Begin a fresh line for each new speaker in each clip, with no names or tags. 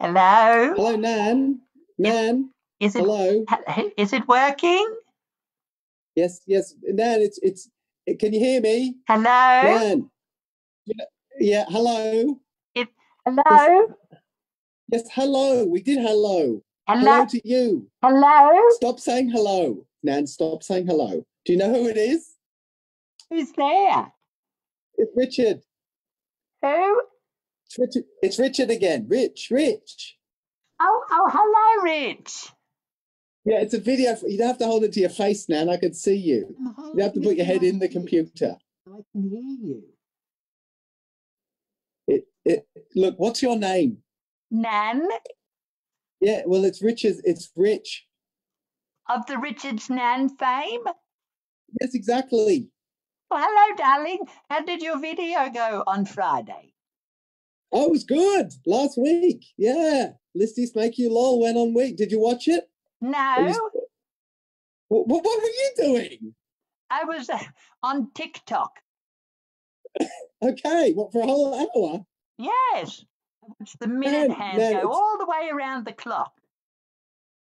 Hello?
Hello, Nan. Nan.
Is it
Hello.
he- is it working?
Yes, yes. Nan, it's it's. Can you hear me?
Hello?
Nan. Yeah. Hello.
It's hello?
Yes. Hello. We did hello.
Hello?
Hello to you.
Hello?
Stop saying hello, Nan. Stop saying hello. Do you know who it is?
Who's there?
It's Richard.
Who?
It's Richard. It's Richard again. Rich. Rich.
Oh, oh, hello, Rich.
Yeah, it's a video. You don't have to hold it to your face, Nan. I could see you. You have to put your head in the computer.
I can hear you.
It. It. Look. What's your name?
Nan
Yeah. Well, it's Richard. It's Rich.
of the Richards Nan fame.
Yes, exactly.
Oh, hello, darling. How did your video go on Friday?
Oh, it was good last week. Yeah. Listies Make You Lol went on week. Did you watch it? It
No,
was- What, what, what were you doing?
I was uh, on TikTok.
Okay. What, for a whole hour?
Yes. I watched the minute
Nan,
hand
Nan,
go
it's-
all the way around the clock.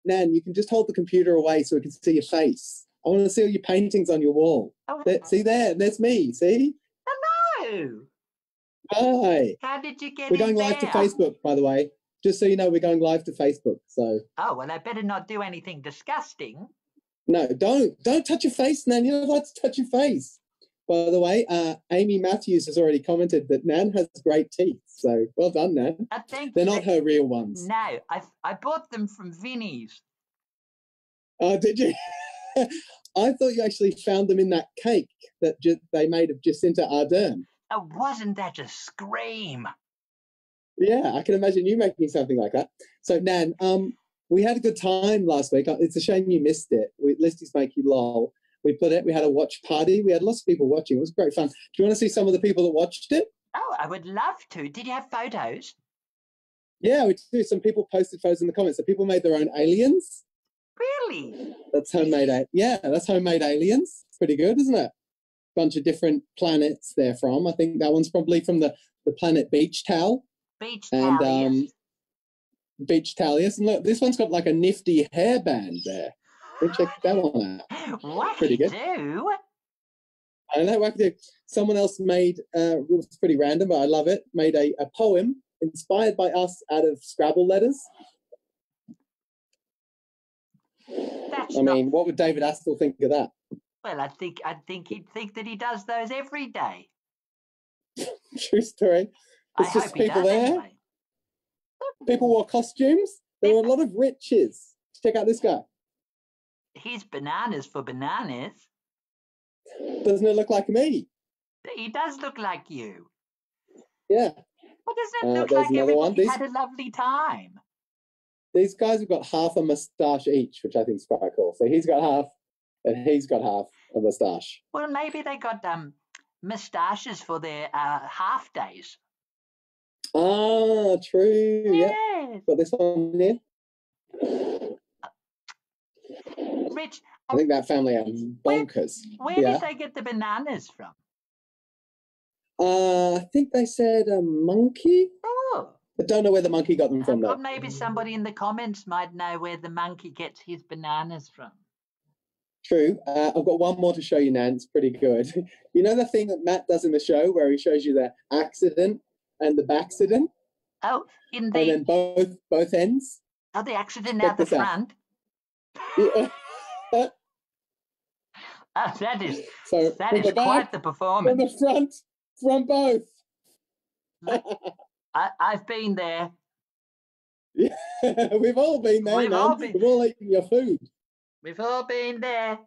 Nan, you can just hold the computer away so we can see your face. I want to see all your paintings on your wall.
Oh,
There, see there? There's me. See?
hello.
Hi.
How did you get
We're
in
going live to? Facebook, by the way. Just so you know, we're going live to Facebook. So,
Oh, well, I better not do anything disgusting.
no, don't don't touch your face, Nan. You're not allowed to touch your face. By the way, uh, Amy Matthews has already commented that Nan has great teeth. So, well done, Nan.
I think
They're not her real ones.
No, I I bought them from Vinnie's.
Oh, did you? I thought you actually found them in that cake that ju- they made of Jacinda Ardern.
Oh, wasn't that a scream?
Yeah, I can imagine you making something like that. So, Nan, um, we had a good time last week. Uh, It's a shame you missed it. We, Listies Make You Lol. We put it, we had a watch party. We had lots of people watching. It was great fun. Do you want to see some of the people that watched it?
Oh, I would love to. Did you have photos?
Yeah, we do. Some people posted photos in the comments. So people made their own aliens.
Really?
That's homemade. Yeah, that's homemade aliens. Pretty good, isn't it? Bunch of different planets they're from. I think that one's probably from the, the planet Beach Towel.
Beach
And,
towel,
um,
yes.
Beach yes. And look, this one's got like a nifty hairband there. Go check that one out.
What
pretty good.
do?
I don't know. Wackadoo. Someone else made, uh, it was pretty random, but I love it, made a, a poem inspired by us out of Scrabble letters.
That's
I
not
mean, what would David Astle think of that?
Well. I think I think he'd think that he does those every day.
True story.
I
It's just
hope he
people there.
anyway.
People wore costumes. There were a lot of riches. Check out this guy.
He's bananas for bananas.
Doesn't it look like me?
He does look like you.
Yeah.
What does it
Uh,
look like?
another one.
Everybody
These-
had a lovely time.
These guys have got half a moustache each, which I think is quite cool. So he's got half, and he's got half a moustache.
Well, maybe they got um moustaches for their uh, half days.
Ah, true. Yeah.
Yes.
Got this one here.
Rich,
I think that family are bonkers.
where
Yeah.
did they get the bananas from?
Uh, I think they said a monkey.
Oh,
I don't know where the monkey got them from though.
maybe somebody in the comments might know where the monkey gets his bananas from.
True. Uh, I've got one more to show you, Nan. It's pretty good. You know the thing that Matt does in the show where he shows you the accident and the backcident,
Oh, in the.
and then both both ends.
oh the accident
check
out the front. Oh, that is
so
that is
the back,
quite the
from the front, from both.
I, I've been there.
Yeah, We've all been there,
We've
Nan.
all been-
We've all eaten your food.
We've all been there.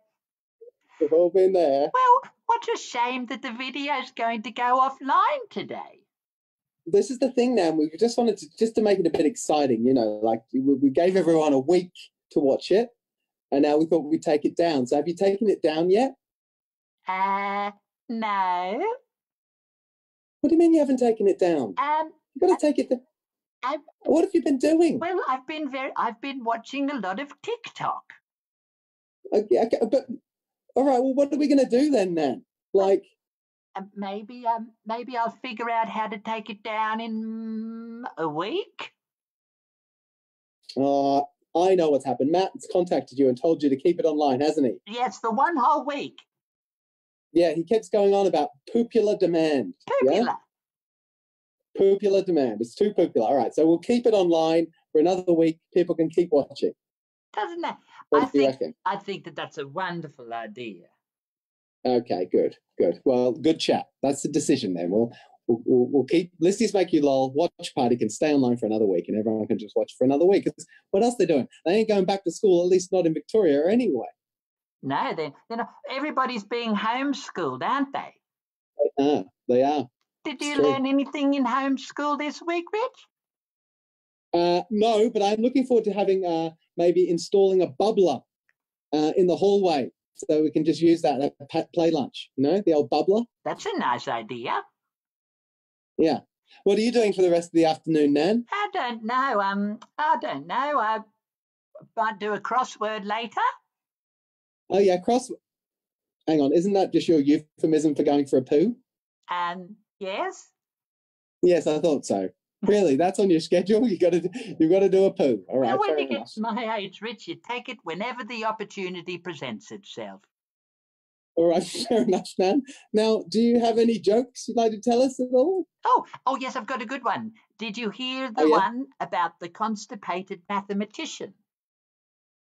We've all been there.
Well, what a shame that the video is going to go offline today.
this is the thing now we just wanted to just to make it a bit exciting you know like we, gave everyone a week to watch it and now we thought we'd take it down so have you taken it down yet
Uh, no.
what do you mean you haven't taken it down
Um,
you got to take it down
I've-
what have you been doing
well, I've been very, I've been watching a lot of TikTok.
Okay, okay, but all right well what are we going to do then then like
Um, maybe, um, maybe I'll figure out how to take it down in mm, a week.
Uh, I know what's happened. Matt's contacted you and told you to keep it online, hasn't he?
Yes, for one whole week.
Yeah, he keeps going on about popular demand.
Popular.
Yeah? Popular demand. It's too popular. All right, so we'll keep it online for another week. People can keep watching.
Doesn't it?
What
I
do you
think
reckon?
I think that that's a wonderful idea.
Okay, good, good. Well, good chat. That's the decision then. We'll we'll, we'll, keep listies make you lol. Watch party can stay online for another week, and everyone can just watch for another week. what else they doing? They ain't going back to school. At least not in Victoria anyway.
No, then you know everybody's being homeschooled, aren't they?
They are. They are.
Did you
true.
learn anything in homeschool this week, Rich?
Uh, no, but I'm looking forward to having uh, maybe installing a bubbler uh, in the hallway so we can just use that at play lunch. You know, the old bubbler.
That's a nice idea.
Yeah. What are you doing for the rest of the afternoon, Nan?
I don't know. Um, I don't know. I might do a crossword later.
Oh yeah, cross. Hang on, isn't that just your euphemism for going for a poo?
Um, yes.
Yes, I thought so. Really, that's on your schedule. You got to you got to do a poo. All right,
Now, when
fair
you get my age, Rich, you take it whenever the opportunity presents itself.
All right, fair enough, man. Now, do you have any jokes you'd like to tell us at all?
Oh, oh yes, I've got a good one. Did you hear the
Oh, yeah?
one about the constipated mathematician?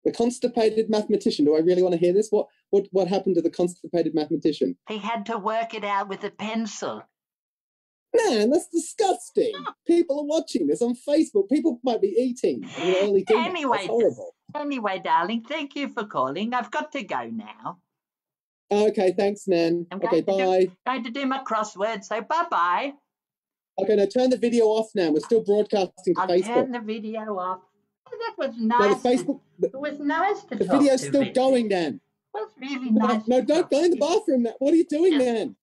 The constipated mathematician. Do I really want to hear this? What what what happened to the constipated mathematician?
He had to work it out with a pencil.
Man, that's disgusting. People are watching this on Facebook. People might be eating in the early dinner.
Anyway,
horrible.
Anyway, darling, thank you for calling. I've got to go now.
Okay, thanks, Nan.
I'm
Okay, bye.
do- Going to do my crossword, so bye bye.
Okay, now turn the video off now. We're still broadcasting to
I'll
Facebook.
turn the video off. Oh, that was
No,
nice.
the Facebook, the,
It was nice to
the
talk
video's still
Richard.
going, Nan.
It was really
No,
nice.
no
to
don't go in the bathroom. Nan. What are you doing, Nan?